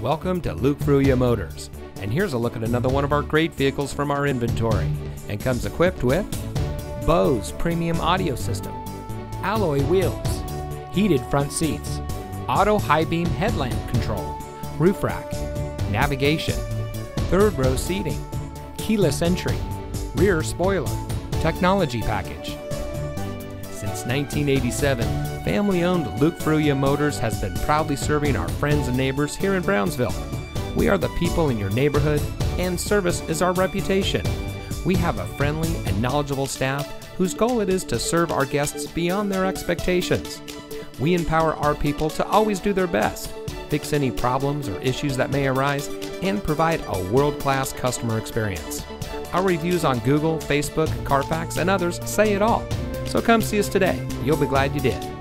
Welcome to Luke Fruia Motors. And here's a look at another one of our great vehicles from our inventory. And comes equipped with Bose premium audio system, alloy wheels, heated front seats, auto high beam headlamp control, roof rack, navigation, third row seating, keyless entry, rear spoiler, technology package. Since 1987, family owned Luke Fruia Motors has been proudly serving our friends and neighbors here in Brownsville. We are the people in your neighborhood, and service is our reputation. We have a friendly and knowledgeable staff whose goal it is to serve our guests beyond their expectations. We empower our people to always do their best, fix any problems or issues that may arise, and provide a world class customer experience. Our reviews on Google, Facebook, Carfax, and others say it all. So come see us today. You'll be glad you did.